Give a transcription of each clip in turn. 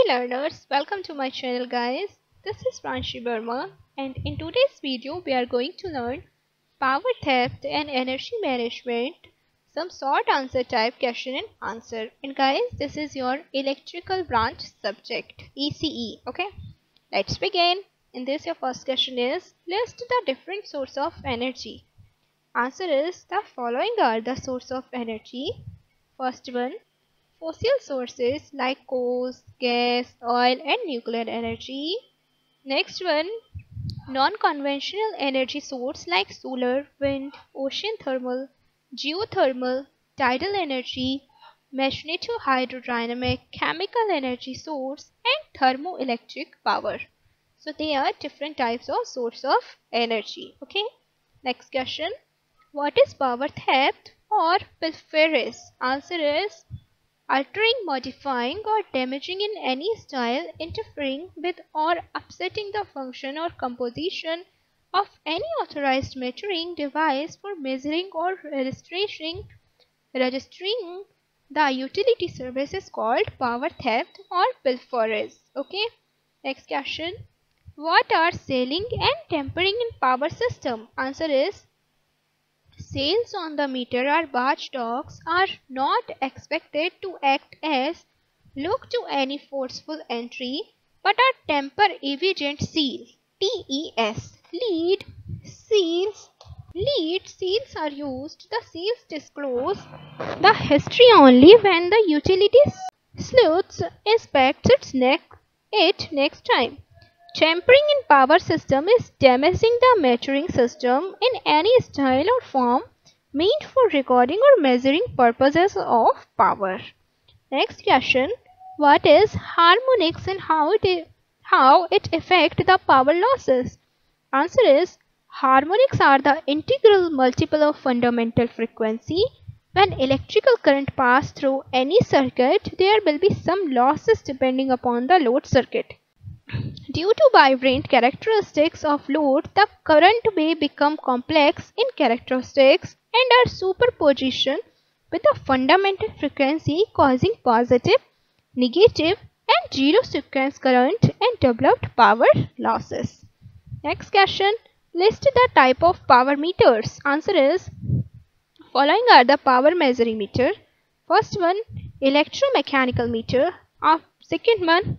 Hey learners, welcome to my channel guys. This is Pranshi Verma and in today's video we are going to learn power theft and energy management. Some short answer type question and answer. And guys this is your electrical branch subject ECE okay? Let's begin. In this your first question is list the different source of energy. Answer is the following are the source of energy. First one fossil sources like coal, gas, oil and nuclear energy. Next one, non-conventional energy source like solar, wind, ocean thermal, geothermal, tidal energy, magneto-hydrodynamic, chemical energy source and thermoelectric power. So they are different types of source of energy. Okay. Next question. What is power theft or pilferage? Answer is altering, modifying or damaging in any style, interfering with or upsetting the function or composition of any authorized measuring device for measuring or registering, registering the utility service is called power theft or pilferage. Okay. Next question. What are sealing and tampering in power system? Answer is Seals on the meter or watchdogs are not expected to act as look to any forceful entry but are tamper evident seal TES lead seals lead seals are used the seals disclose the history only when the utility sleuths inspects its neck it next time Tampering in power system is damaging the measuring system in any style or form meant for recording or measuring purposes of power. Next question. What is harmonics and how it, how it affect the power losses? Answer is harmonics are the integral multiple of fundamental frequency. When electrical current pass through any circuit, there will be some losses depending upon the load circuit. Due to vibrant characteristics of load, the current may become complex in characteristics and are superposition with the fundamental frequency causing positive, negative and zero sequence current and developed power losses. Next question. List the type of power meters. Answer is following are the power measuring meter. First one electromechanical meter. Uh, second one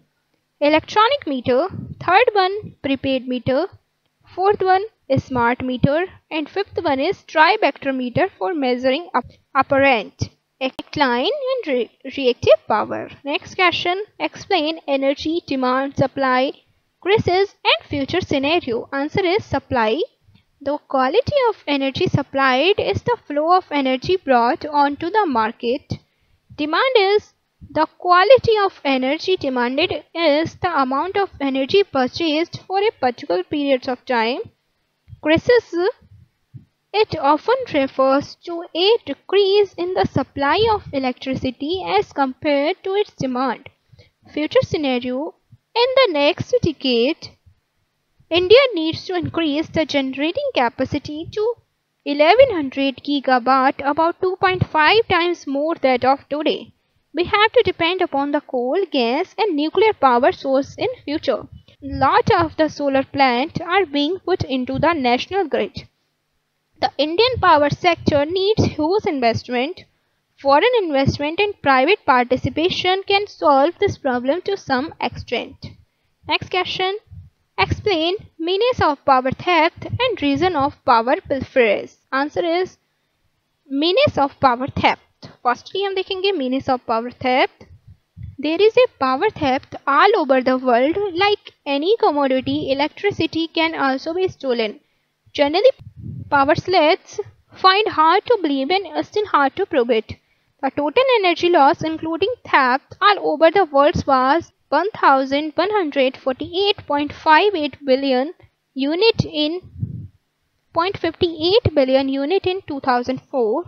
electronic meter, third one prepaid meter, fourth one is smart meter and fifth one is trivector meter for measuring apparent decline and re reactive power. Next question explain energy demand supply crisis and future scenario. Answer is supply. The quality of energy supplied is the flow of energy brought onto the market. Demand is the quality of energy demanded is the amount of energy purchased for a particular period of time. Crisis it often refers to a decrease in the supply of electricity as compared to its demand. Future scenario In the next decade, India needs to increase the generating capacity to 1100 gigawatt, about 2.5 times more that of today we have to depend upon the coal, gas and nuclear power source in future. Lot of the solar plant are being put into the national grid. The Indian power sector needs huge investment. Foreign investment and private participation can solve this problem to some extent. Next question. Explain meanings of power theft and reason of power pilferage. Answer is meanings of power theft firstly हम देखेंगे meanings of power theft there is a power theft all over the world like any commodity electricity can also be stolen generally power sleuths find hard to believe and still hard to prove it the total energy loss including theft all over the world was 1148.58 billion unit in 0.58 billion unit in 2004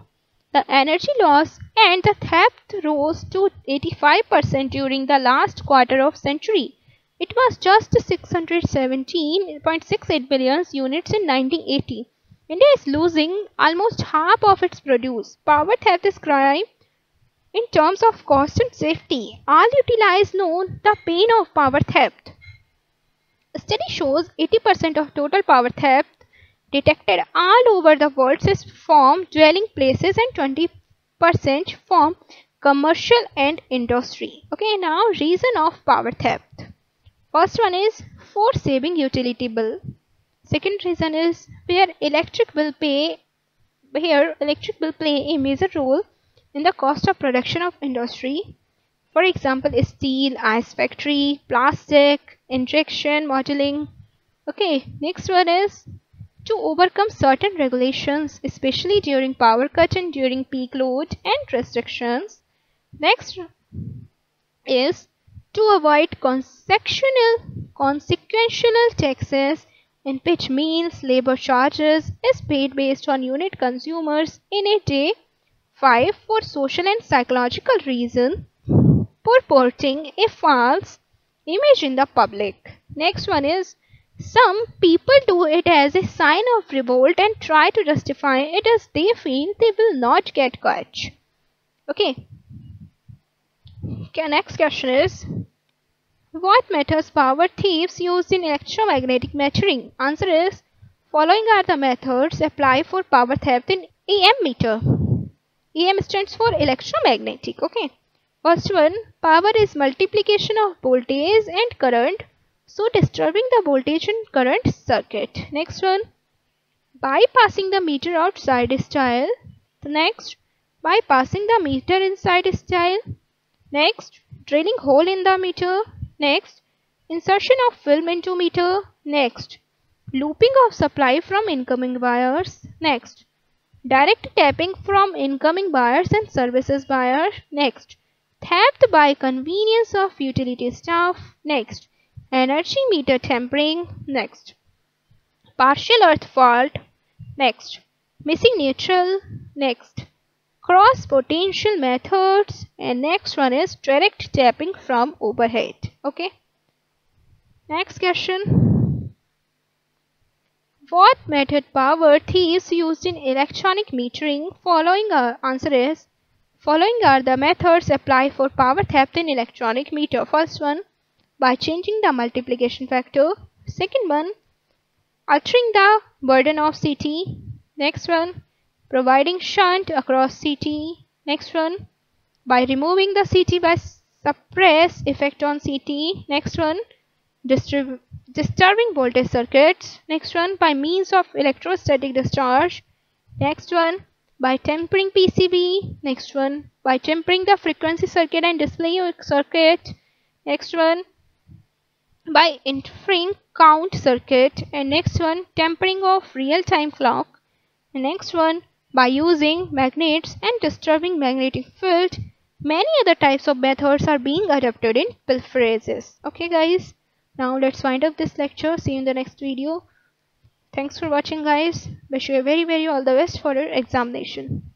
the energy loss and the theft rose to 85% during the last quarter of century. It was just 617.68 billion units in 1980. India is losing almost half of its produce. Power theft is crime in terms of cost and safety, all utilize know the pain of power theft. A study shows 80% of total power theft detected all over the world is from dwelling places and 20% from commercial and industry. Okay, now reason of power theft. First one is for saving utility bill. Second reason is where electric will pay here electric will play a major role in the cost of production of industry. For example, steel, ice factory, plastic, injection molding. Okay, next one is to overcome certain regulations, especially during power cut and during peak load and restrictions. Next is to avoid consequential, consequential taxes in which means labor charges is paid based on unit consumers in a day 5 for social and psychological reason purporting a false image in the public next one is some people do it as a sign of revolt and try to justify it as they feel they will not get caught okay okay next question is what methods power thieves use in electromagnetic metering? Answer is following are the methods applied for power theft in EM meter. EM stands for electromagnetic. Okay. First one, power is multiplication of voltage and current, so disturbing the voltage and current circuit. Next one, bypassing the meter outside style. The next, bypassing the meter inside style. Next, drilling hole in the meter. Next, insertion of film into meter. Next, looping of supply from incoming wires. Next, direct tapping from incoming buyers and services buyer. Next, theft by convenience of utility staff. Next, energy meter tampering. Next, partial earth fault. Next, missing neutral. Next, cross potential methods. And next one is direct tapping from overhead. Okay. Next question. What method power thieves used in electronic metering? Following our answer is following are the methods applied for power theft in electronic meter. First one by changing the multiplication factor second one altering the burden of ct next one providing shunt across CT. Next one, by removing the CT by suppress effect on CT. Next one, disturbing voltage circuits. Next one, by means of electrostatic discharge. Next one, by tempering PCB. Next one, by tempering the frequency circuit and display circuit. Next one, by interfering count circuit. And next one, tempering of real-time clock. And next one, by using magnets and disturbing magnetic field, many other types of methods are being adopted in pilferages. Okay guys, now let's wind up this lecture. See you in the next video. Thanks for watching guys. Wish you a very very all the best for your examination.